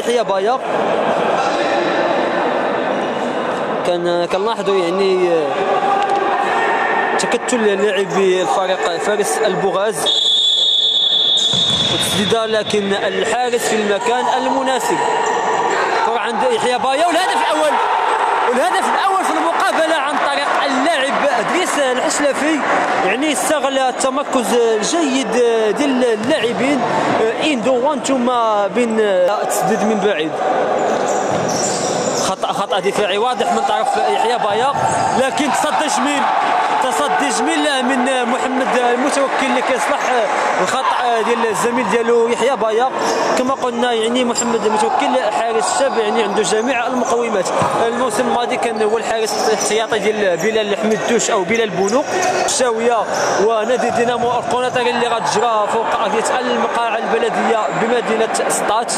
بايا كان كنلاحظوا يعني تكتل لاعبي الفريق فارس البغاز. وتسديدة لكن الحارس في المكان المناسب. كرة عند يحيى بايا والهدف الأول. والهدف الأول في المقابلة عن طريق اللاعب أدريس الحشلفي يعني استغل التمركز الجيد ديال اللاعبين. إندو وانتوما بين تسديد من بعيد. خطأ خطأ دفاعي واضح من طرف يحيى بايا لكن تصدي جميل تصدي جميل من محمد المتوكل اللي كيصلح الخطأ ديال الزميل ديالو يحيى بايا كما قلنا يعني محمد المتوكل حارس شاب يعني عنده جميع المقومات. الموسم الماضي كان هو الحارس الاحتياطي ديال بلال حميدوش أو بلال بونو. الشاويه ونادي دينامو القناطري اللي غتجرى فوق ارضيه المقاعه البلدية بمدينة سطات.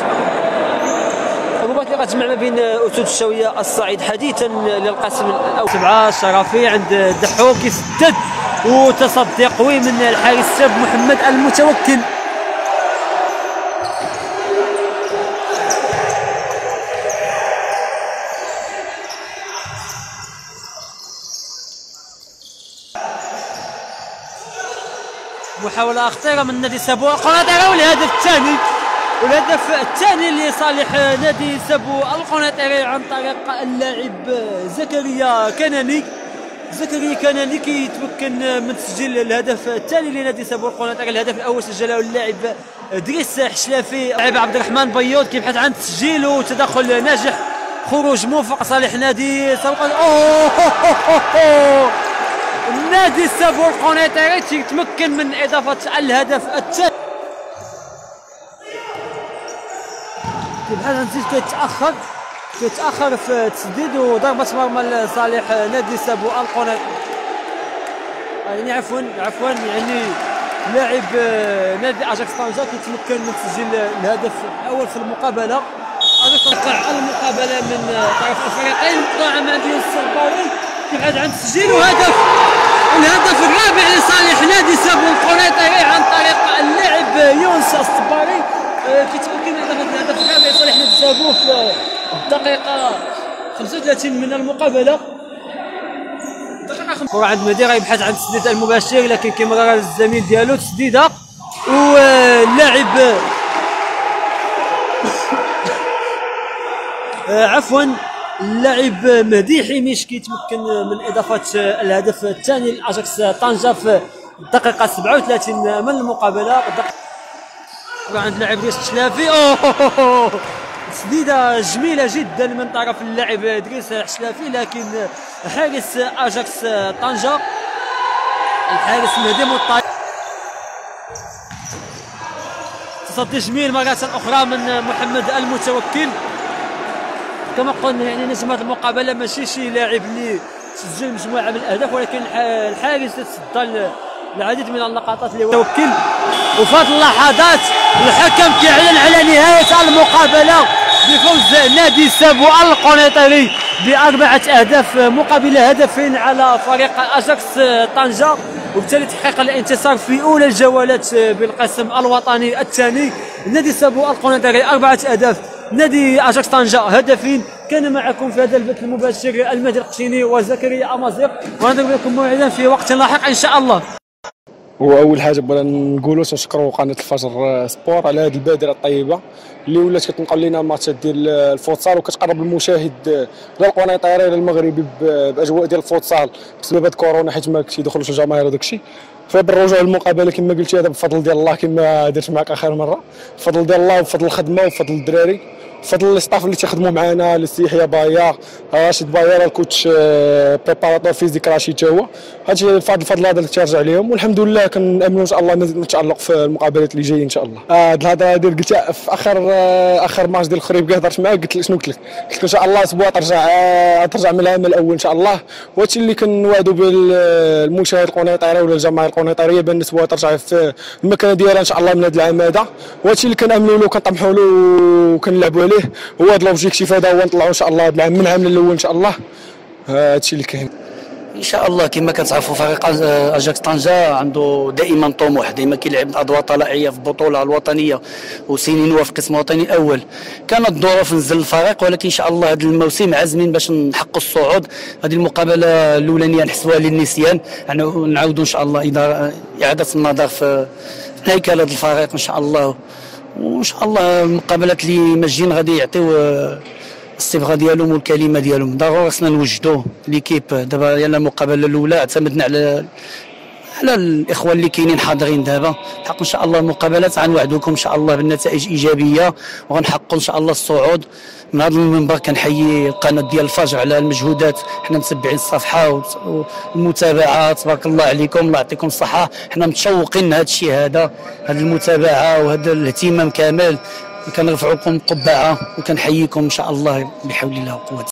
المباراة اللي غتجمع ما بين أسود الشاوية الصعيد حديثا للقسم الأول. سبعة شرفي عند دحوم كيسدد وتصدي قوي من الحارس الشاب محمد المتوكل. محاولة خطيرة من نادي سابو القناطرة والهدف الثاني. والهدف الثاني لصالح نادي سابو القناطري عن طريق اللاعب زكريا كناني. زكريا كناني كيتمكن من تسجيل الهدف الثاني لنادي سابو القناطري الهدف الأول سجله اللاعب دريس حشلافي. اللاعب عبد الرحمن بيوض كيبحث عن تسجيل وتدخل ناجح خروج موفق صالح نادي سابو. أوه نادي سابو القناطري تيتمكن من إضافة الهدف الثاني. عن تسديد كيتاخر كيتأخر في التسديد وضربه مرمى لصالح نادي سابو القناطري يعني عفوا عفوا يعني لاعب نادي اجاكس طنجه كيتمكن من تسجيل الهدف الأول في المقابلة. تقع المقابلة من طرف الفريقين قطاع مادي السرباوي يبحث عن تسجيل وهدف. الهدف الرابع لصالح نادي سابو القنيطري عن طريق اللاعب يونس الصباري كيتمكن من اضافه الهدف الرابع سابو في الدقيقه 35 من المقابلة. كرة عند مديرة يبحث عن التسديد المباشر لكن كيمرر الزميل ديالو تسديدة واللاعب عفوا اللاعب مهدي حميش كيتمكن من إضافة الهدف الثاني لأجاكس طنجة في الدقيقه 37 من المقابلة. عند اللاعب ديال الشلافي تسديده جميلة جدا من طرف اللاعب إدريس الشلافي لكن حارس أجاكس طنجة. الحارس مهدي مطاي تصدي جميل مرة أخرى من محمد المتوكل. كما قلنا يعني نجم هذه المقابلة ماشي شي لاعب اللي سجل مجموعة من الأهداف ولكن الحارس تصدى العديد من اللقطات اللي توكل. وفي اللحظات الحكم كيعلن على نهاية المقابلة. بفوز نادي سابو القنيطري بأربعة أهداف مقابل هدفين على فريق أجاكس طنجة وبالتالي تحقيق الانتصار في أولى الجولات بالقسم الوطني الثاني. نادي سابو القنيطري أربعة أهداف. نادي أجاكس طنجة هدفين. كان معكم في هذا البث المباشر المهدي القشيني وزكريا أمازيغ. ونضرب لكم موعدا في وقت لاحق إن شاء الله. واول حاجة بغينا نقولوا تنشكروا قناة الفجر سبور على هذه البادرة الطيبة اللي ولات كتنقل لنا ماتشات ديال الفوتسال وكتقرب المشاهد لا القنيطري لا المغربي بأجواء ديال الفوتسال بسبب كورونا حيت ما كيدخلوش الجماهير وداك الشيء. فبالرجوع للمقابلة كما قلتي هذا بفضل ديال الله كما درت معك آخر مرة. بفضل ديال الله وبفضل الخدمة وبفضل الدراري. بفضل ال staff اللي تيخدموا معنا الاستاذ يحيى بايا راشد بايا ال coach fr: préparateur physique راشد تا هو. هادشي فضل الفضل هذا اللي ترجع عليهم والحمد لله كنامنوا إن شاء الله نتالق في المقابلات اللي جايين إن شاء الله. هاد الهضرة هادي قلتها في آخر آخر ماتش ديال الخريب هضرت معاك قلت لك شنو قلت لك؟ قلت لك إن شاء الله أسبوع ترجع ترجع من العام الأول إن شاء الله. وهادشي اللي كنوعدوا به المشاهد القنيطري ولا الجماهير القنيطريه بأن الأسبوع ترجع في المكانه ديالها إن شاء الله من هذا العام هذا. وهادشي اللي كنامنوا له وكنطمحوا له وكنلعبوا عليه. هو هذا لوبجيكتيف هذا هو نطلعوا إن شاء الله هذا العام من العام الأول إن شاء الله. هادشي اللي كاين. إن شاء الله كما كتعرفوا فريق أجاكس طنجة عنده دائما طموح دائما كيلعب أدوار طلائعية في البطولة الوطنية وسنين في القسم الوطني الأول كانت ظروف نزل الفريق ولكن إن شاء الله هذا الموسم عازمين باش نحققوا الصعود. هذه المقابلة الأولانية نحسبوها للنسيان. يعني نعاودوا إن شاء الله إذا إعادة النظر في هيكله الفريق إن شاء الله. وإن شاء الله المقابلات اللي ماجين غادي يعطيو الصبغه ديالهم والكلمة ديالهم. ضروري خصنا نوجدوا ليكيب. دابا يلا المقابلة الأولى اعتمدنا على على الإخوة اللي كاينين حاضرين دابا. حق إن شاء الله المقابلات غنوعدوكم إن شاء الله بالنتائج إيجابية وغنحققوا إن شاء الله الصعود. من هذا المنبر كنحيي القناه ديال الفجر على المجهودات. حنا متبعين الصفحة والمتابعة. تبارك الله عليكم. الله يعطيكم الصحة. حنا متشوقين لهذا الشيء هذا. هذه المتابعة وهذا الاهتمام كامل. كنرفعكم قبعة وكنحييكم إن شاء الله بحول الله وقوته